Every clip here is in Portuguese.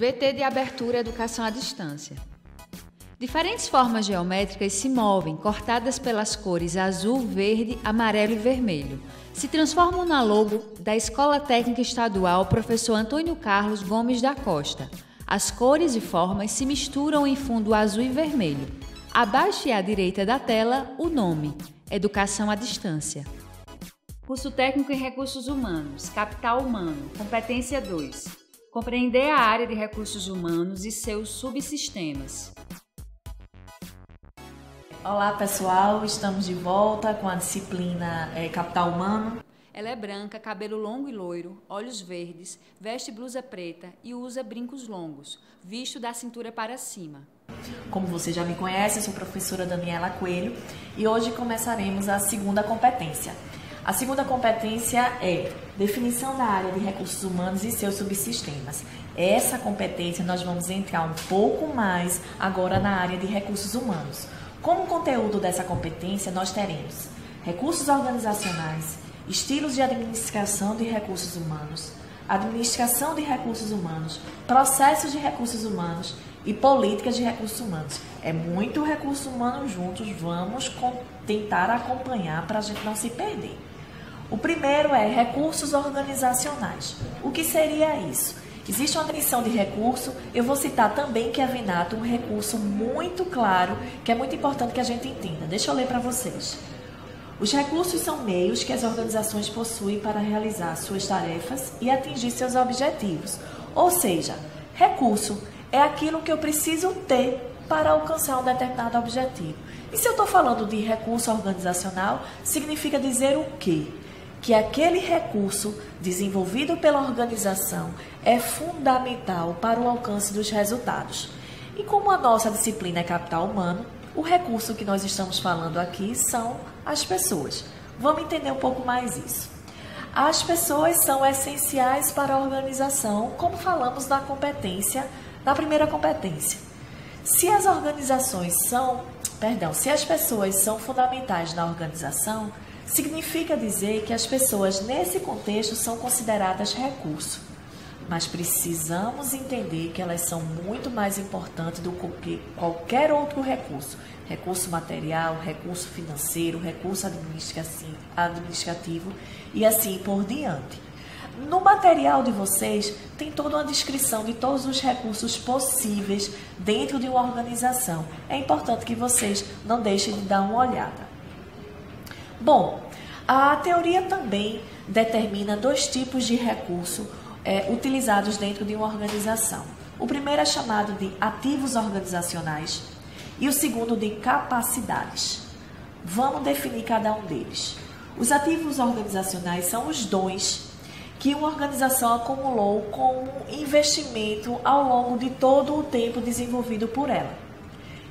VT de abertura Educação à Distância. Diferentes formas geométricas se movem, cortadas pelas cores azul, verde, amarelo e vermelho. Se transformam na logo da Escola Técnica Estadual Professor Antônio Carlos Gomes da Costa. As cores e formas se misturam em fundo azul e vermelho. Abaixo e à direita da tela, o nome: Educação à Distância. Curso Técnico em Recursos Humanos, Capital Humano, Competência 2. Compreender a área de recursos humanos e seus subsistemas. Olá pessoal, estamos de volta com a disciplina é, Capital Humano. Ela é branca, cabelo longo e loiro, olhos verdes, veste blusa preta e usa brincos longos, visto da cintura para cima. Como você já me conhece, eu sou a professora Daniela Coelho e hoje começaremos a segunda competência. A segunda competência é definição da área de recursos humanos e seus subsistemas. Essa competência nós vamos entrar um pouco mais agora na área de recursos humanos. Como conteúdo dessa competência, nós teremos recursos organizacionais, estilos de administração de recursos humanos, administração de recursos humanos, processos de recursos humanos e políticas de recursos humanos. É muito recurso humano juntos, vamos tentar acompanhar para a gente não se perder. O primeiro é recursos organizacionais. O que seria isso? Existe uma definição de recurso, eu vou citar também que é Vinato um recurso muito claro, que é muito importante que a gente entenda. Deixa eu ler para vocês. Os recursos são meios que as organizações possuem para realizar suas tarefas e atingir seus objetivos. Ou seja, recurso é aquilo que eu preciso ter para alcançar um determinado objetivo. E se eu estou falando de recurso organizacional, significa dizer o quê? Que aquele recurso desenvolvido pela organização é fundamental para o alcance dos resultados. E como a nossa disciplina é capital humano, o recurso que nós estamos falando aqui são as pessoas. Vamos entender um pouco mais isso. As pessoas são essenciais para a organização, como falamos na competência, na primeira competência. Se as organizações são, perdão, se as pessoas são fundamentais na organização, Significa dizer que as pessoas nesse contexto são consideradas recurso, mas precisamos entender que elas são muito mais importantes do que qualquer outro recurso recurso material, recurso financeiro, recurso administrativo e assim por diante. No material de vocês tem toda uma descrição de todos os recursos possíveis dentro de uma organização. É importante que vocês não deixem de dar uma olhada. Bom, a teoria também determina dois tipos de recurso é, utilizados dentro de uma organização. O primeiro é chamado de ativos organizacionais e o segundo de capacidades. Vamos definir cada um deles. Os ativos organizacionais são os dons que uma organização acumulou como investimento ao longo de todo o tempo desenvolvido por ela.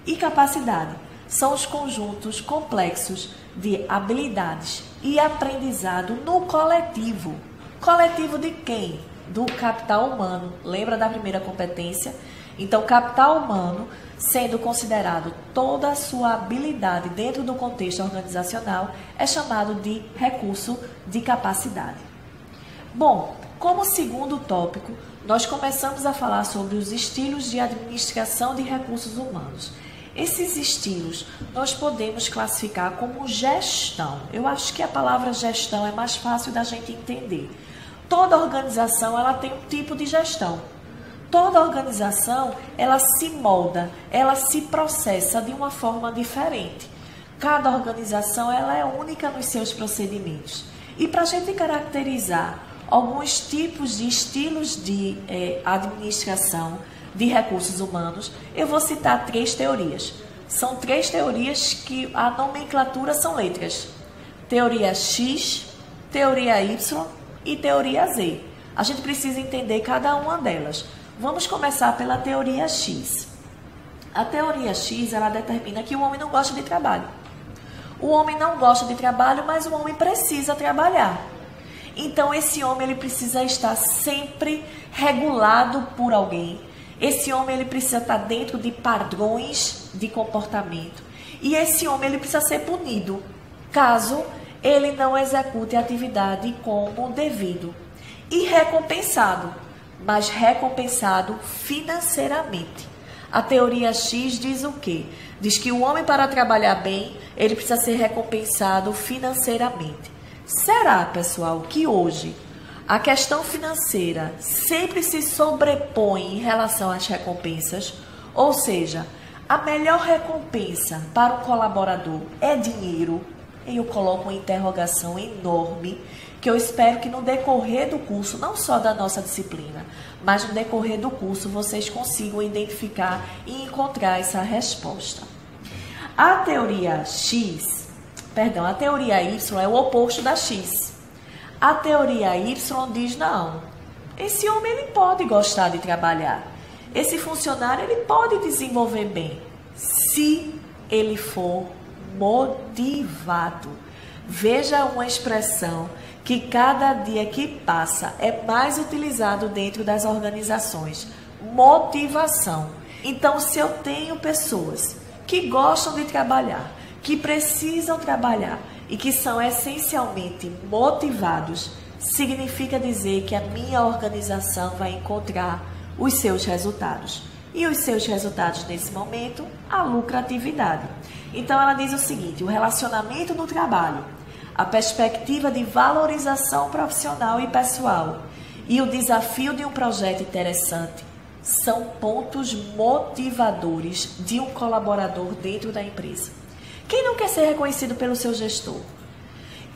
E capacidade são os conjuntos complexos de habilidades e aprendizado no coletivo. Coletivo de quem? Do capital humano. Lembra da primeira competência? Então, capital humano, sendo considerado toda a sua habilidade dentro do contexto organizacional, é chamado de recurso de capacidade. Bom, como segundo tópico, nós começamos a falar sobre os estilos de administração de recursos humanos. Esses estilos nós podemos classificar como gestão. Eu acho que a palavra gestão é mais fácil da gente entender. Toda organização ela tem um tipo de gestão. Toda organização ela se molda, ela se processa de uma forma diferente. Cada organização ela é única nos seus procedimentos. E para a gente caracterizar alguns tipos de estilos de eh, administração, de recursos humanos, eu vou citar três teorias. São três teorias que a nomenclatura são letras: teoria X, teoria Y e teoria Z. A gente precisa entender cada uma delas. Vamos começar pela teoria X. A teoria X ela determina que o homem não gosta de trabalho. O homem não gosta de trabalho, mas o homem precisa trabalhar. Então esse homem ele precisa estar sempre regulado por alguém, esse homem ele precisa estar dentro de padrões de comportamento. E esse homem ele precisa ser punido caso ele não execute a atividade como devido. E recompensado mas recompensado financeiramente. A teoria X diz o quê? Diz que o homem para trabalhar bem, ele precisa ser recompensado financeiramente. Será, pessoal, que hoje a questão financeira sempre se sobrepõe em relação às recompensas? Ou seja, a melhor recompensa para um colaborador é dinheiro? E eu coloco uma interrogação enorme que eu espero que no decorrer do curso, não só da nossa disciplina, mas no decorrer do curso vocês consigam identificar e encontrar essa resposta. A teoria X, perdão, a teoria Y é o oposto da X. A teoria Y diz não. Esse homem ele pode gostar de trabalhar. Esse funcionário ele pode desenvolver bem, se ele for motivado. Veja uma expressão que cada dia que passa é mais utilizado dentro das organizações. Motivação. Então, se eu tenho pessoas que gostam de trabalhar, que precisam trabalhar e que são essencialmente motivados, significa dizer que a minha organização vai encontrar os seus resultados. E os seus resultados nesse momento, a lucratividade. Então ela diz o seguinte: o relacionamento no trabalho a perspectiva de valorização profissional e pessoal e o desafio de um projeto interessante são pontos motivadores de um colaborador dentro da empresa. Quem não quer ser reconhecido pelo seu gestor?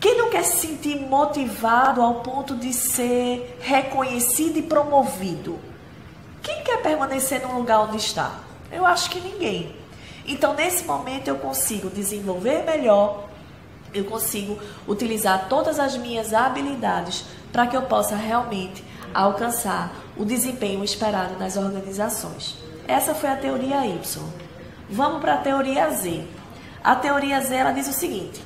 Quem não quer se sentir motivado ao ponto de ser reconhecido e promovido? Quem quer permanecer no lugar onde está? Eu acho que ninguém. Então, nesse momento, eu consigo desenvolver melhor eu consigo utilizar todas as minhas habilidades para que eu possa realmente alcançar o desempenho esperado nas organizações. Essa foi a teoria Y. Vamos para a teoria Z. A teoria Z ela diz o seguinte: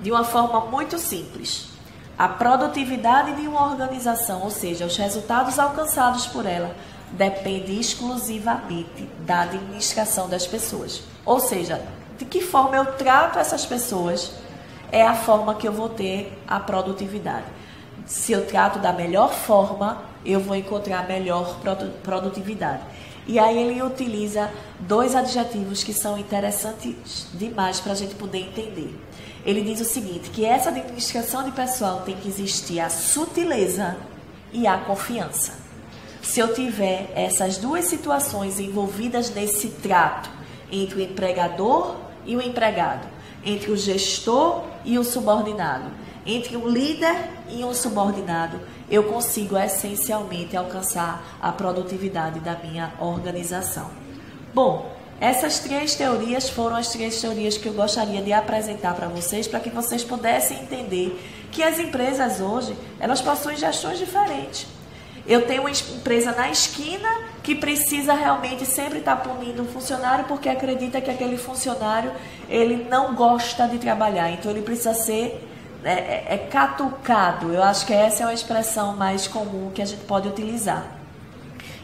de uma forma muito simples, a produtividade de uma organização, ou seja, os resultados alcançados por ela, depende exclusivamente da administração das pessoas. Ou seja, de que forma eu trato essas pessoas é a forma que eu vou ter a produtividade. Se eu trato da melhor forma, eu vou encontrar melhor produtividade. E aí ele utiliza dois adjetivos que são interessantes demais para a gente poder entender. Ele diz o seguinte, que essa administração de pessoal tem que existir a sutileza e a confiança. Se eu tiver essas duas situações envolvidas nesse trato entre o empregador e o empregado, entre o gestor e o subordinado, entre um líder e um subordinado, eu consigo essencialmente alcançar a produtividade da minha organização. Bom, essas três teorias foram as três teorias que eu gostaria de apresentar para vocês, para que vocês pudessem entender que as empresas hoje, elas possuem gestões diferentes. Eu tenho uma empresa na esquina que precisa realmente sempre estar punindo um funcionário porque acredita que aquele funcionário ele não gosta de trabalhar, então ele precisa ser é, é, é catucado. Eu acho que essa é uma expressão mais comum que a gente pode utilizar.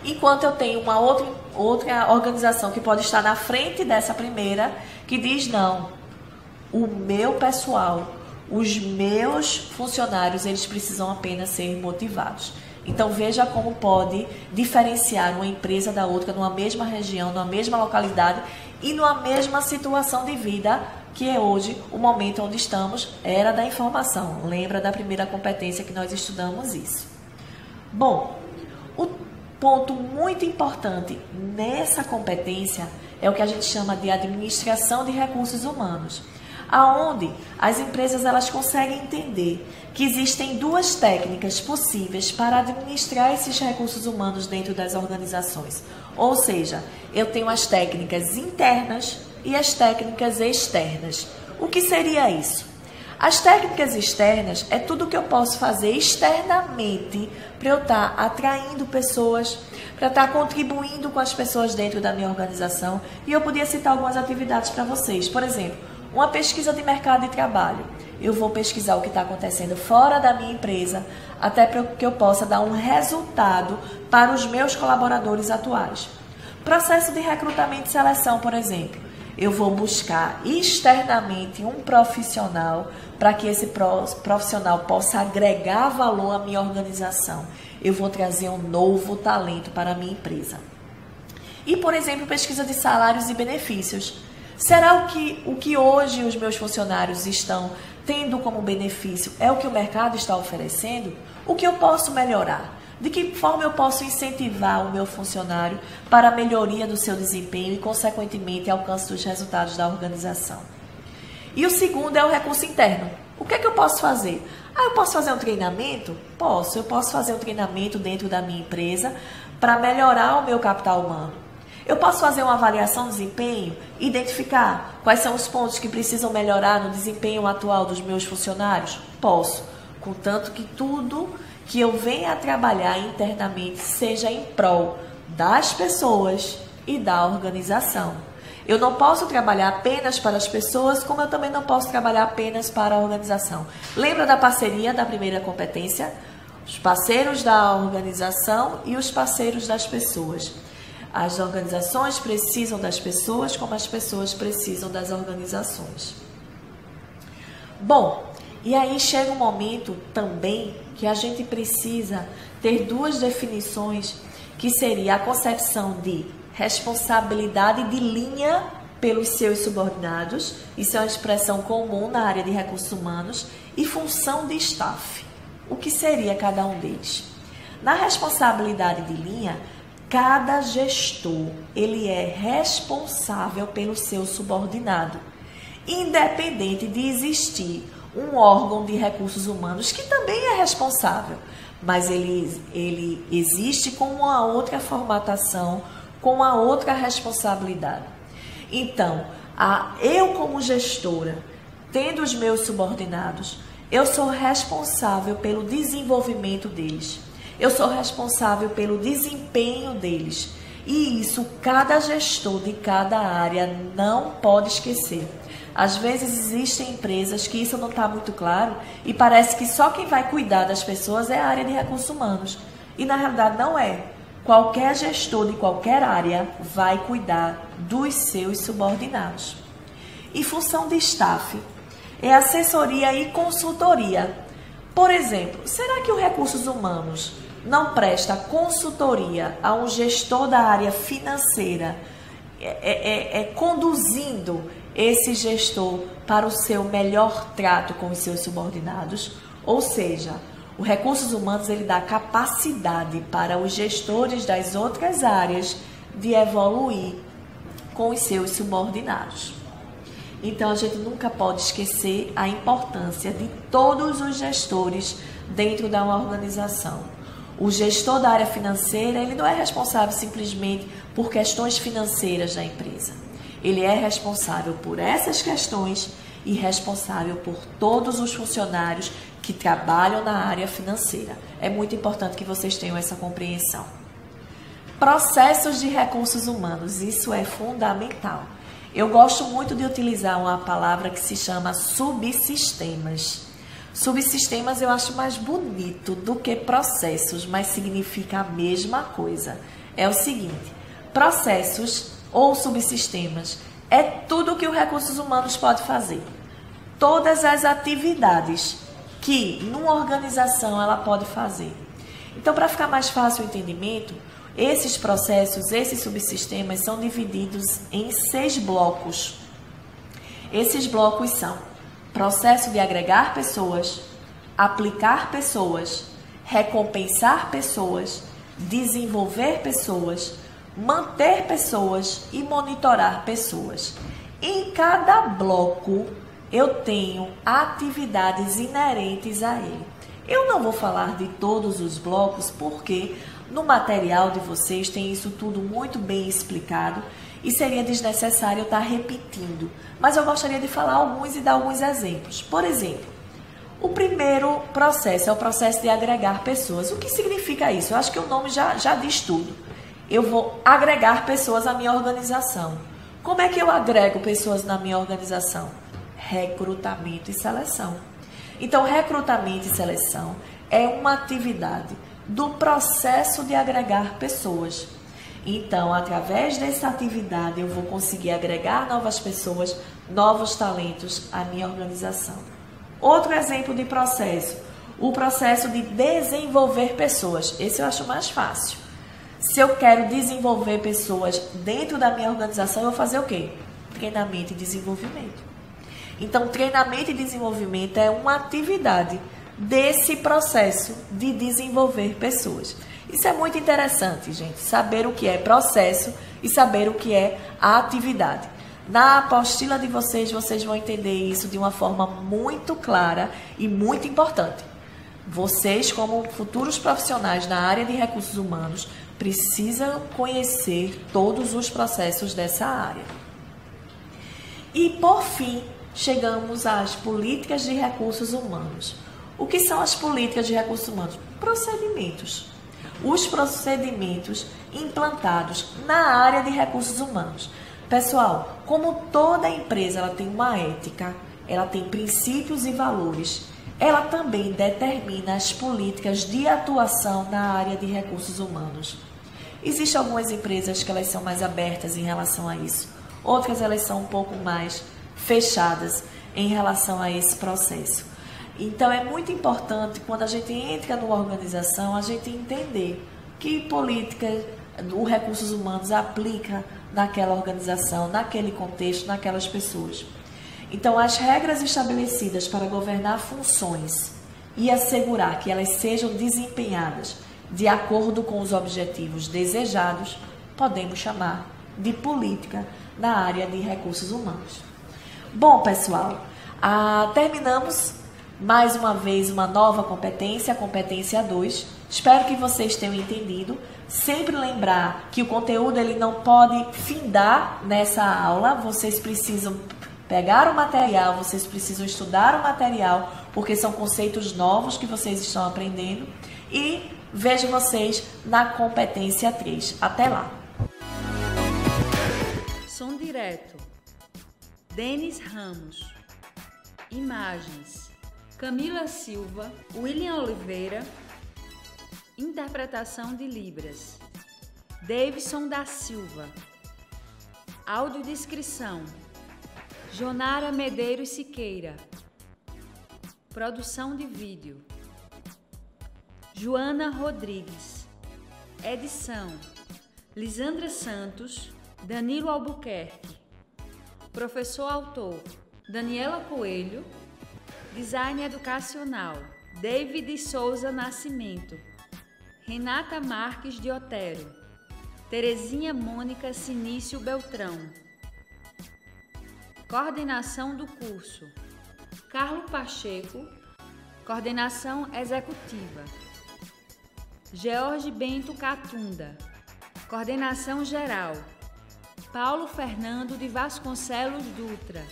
Enquanto eu tenho uma outra, outra organização que pode estar na frente dessa primeira, que diz não, o meu pessoal, os meus funcionários, eles precisam apenas ser motivados. Então veja como pode diferenciar uma empresa da outra numa mesma região, numa mesma localidade e numa mesma situação de vida que é hoje o momento onde estamos, era da informação. Lembra da primeira competência que nós estudamos isso. Bom, o ponto muito importante nessa competência é o que a gente chama de administração de recursos humanos aonde as empresas elas conseguem entender que existem duas técnicas possíveis para administrar esses recursos humanos dentro das organizações. Ou seja, eu tenho as técnicas internas e as técnicas externas. O que seria isso? As técnicas externas é tudo que eu posso fazer externamente para eu estar tá atraindo pessoas, para estar tá contribuindo com as pessoas dentro da minha organização. E eu podia citar algumas atividades para vocês. Por exemplo, uma pesquisa de mercado de trabalho. Eu vou pesquisar o que está acontecendo fora da minha empresa, até para que eu possa dar um resultado para os meus colaboradores atuais. Processo de recrutamento e seleção, por exemplo. Eu vou buscar externamente um profissional para que esse profissional possa agregar valor à minha organização. Eu vou trazer um novo talento para a minha empresa. E, por exemplo, pesquisa de salários e benefícios. Será o que, o que hoje os meus funcionários estão tendo como benefício é o que o mercado está oferecendo? O que eu posso melhorar? De que forma eu posso incentivar o meu funcionário para a melhoria do seu desempenho e, consequentemente, alcance dos resultados da organização? E o segundo é o recurso interno. O que é que eu posso fazer? Ah, eu posso fazer um treinamento? Posso. Eu posso fazer um treinamento dentro da minha empresa para melhorar o meu capital humano. Eu posso fazer uma avaliação de desempenho, identificar quais são os pontos que precisam melhorar no desempenho atual dos meus funcionários? Posso, contanto que tudo que eu venha a trabalhar internamente seja em prol das pessoas e da organização. Eu não posso trabalhar apenas para as pessoas, como eu também não posso trabalhar apenas para a organização. Lembra da parceria da primeira competência? Os parceiros da organização e os parceiros das pessoas. As organizações precisam das pessoas, como as pessoas precisam das organizações. Bom, e aí chega um momento também que a gente precisa ter duas definições, que seria a concepção de responsabilidade de linha pelos seus subordinados, isso é uma expressão comum na área de recursos humanos, e função de staff. O que seria cada um deles? Na responsabilidade de linha, cada gestor ele é responsável pelo seu subordinado, independente de existir um órgão de recursos humanos que também é responsável, mas ele, ele existe com uma outra formatação, com uma outra responsabilidade. Então, a, eu como gestora, tendo os meus subordinados, eu sou responsável pelo desenvolvimento deles. Eu sou responsável pelo desempenho deles. E isso cada gestor de cada área não pode esquecer. Às vezes existem empresas que isso não está muito claro e parece que só quem vai cuidar das pessoas é a área de recursos humanos. E na realidade não é. Qualquer gestor de qualquer área vai cuidar dos seus subordinados. E função de staff é assessoria e consultoria. Por exemplo, será que o recursos humanos não presta consultoria a um gestor da área financeira, é, é, é, é conduzindo esse gestor para o seu melhor trato com os seus subordinados, ou seja, o recursos humanos ele dá capacidade para os gestores das outras áreas de evoluir com os seus subordinados. Então a gente nunca pode esquecer a importância de todos os gestores dentro da uma organização. O gestor da área financeira, ele não é responsável simplesmente por questões financeiras da empresa. Ele é responsável por essas questões e responsável por todos os funcionários que trabalham na área financeira. É muito importante que vocês tenham essa compreensão. Processos de recursos humanos, isso é fundamental. Eu gosto muito de utilizar uma palavra que se chama subsistemas. Subsistemas eu acho mais bonito do que processos, mas significa a mesma coisa. É o seguinte: processos ou subsistemas. É tudo que o recursos humanos pode fazer. Todas as atividades que numa organização ela pode fazer. Então, para ficar mais fácil o entendimento, esses processos, esses subsistemas são divididos em seis blocos. Esses blocos são processo de agregar pessoas, aplicar pessoas, recompensar pessoas, desenvolver pessoas, manter pessoas e monitorar pessoas. Em cada bloco eu tenho atividades inerentes a ele. Eu não vou falar de todos os blocos porque no material de vocês tem isso tudo muito bem explicado e seria desnecessário estar repetindo. Mas eu gostaria de falar alguns e dar alguns exemplos. Por exemplo, o primeiro processo é o processo de agregar pessoas. O que significa isso? Eu acho que o nome já, já diz tudo eu vou agregar pessoas à minha organização. Como é que eu agrego pessoas na minha organização? Recrutamento e seleção. Então, recrutamento e seleção é uma atividade do processo de agregar pessoas. Então, através dessa atividade, eu vou conseguir agregar novas pessoas, novos talentos à minha organização. Outro exemplo de processo, o processo de desenvolver pessoas. Esse eu acho mais fácil. Se eu quero desenvolver pessoas dentro da minha organização, eu vou fazer o quê? Treinamento e desenvolvimento. Então, treinamento e desenvolvimento é uma atividade desse processo de desenvolver pessoas. Isso é muito interessante, gente, saber o que é processo e saber o que é atividade. Na apostila de vocês, vocês vão entender isso de uma forma muito clara e muito importante. Vocês, como futuros profissionais na área de recursos humanos, precisam conhecer todos os processos dessa área. E, por fim, chegamos às políticas de recursos humanos. O que são as políticas de recursos humanos? Procedimentos. Os procedimentos implantados na área de recursos humanos. Pessoal, como toda empresa ela tem uma ética, ela tem princípios e valores, ela também determina as políticas de atuação na área de recursos humanos. Existem algumas empresas que elas são mais abertas em relação a isso, outras elas são um pouco mais fechadas em relação a esse processo. Então é muito importante quando a gente entra numa organização a gente entender que política o recursos humanos aplica naquela organização, naquele contexto, naquelas pessoas. Então as regras estabelecidas para governar funções e assegurar que elas sejam desempenhadas de acordo com os objetivos desejados, podemos chamar de política na área de recursos humanos. Bom, pessoal, ah, terminamos mais uma vez uma nova competência, a competência 2. Espero que vocês tenham entendido. Sempre lembrar que o conteúdo ele não pode findar nessa aula, vocês precisam pegar o material, vocês precisam estudar o material, porque são conceitos novos que vocês estão aprendendo. E vejo vocês na competência 3. Até lá! Som direto. Denis Ramos. Imagens. Camila Silva, William Oliveira. Interpretação de Libras. Davidson da Silva. Audiodescrição. Jonara Medeiros Siqueira. Produção de vídeo. Joana Rodrigues. Edição. Lisandra Santos. Danilo Albuquerque. Professor autor Daniela Coelho. Design educacional David Souza Nascimento. Renata Marques de Otero. Terezinha Mônica Sinício Beltrão. Coordenação do curso: Carlo Pacheco. Coordenação executiva: George Bento Catunda. Coordenação geral: Paulo Fernando de Vasconcelos Dutra.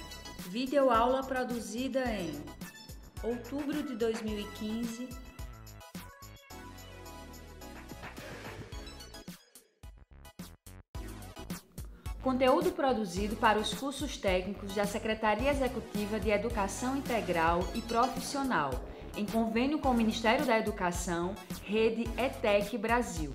Videoaula produzida em outubro de 2015. Conteúdo produzido para os cursos técnicos da Secretaria Executiva de Educação Integral e Profissional, em convênio com o Ministério da Educação, Rede ETEC Brasil.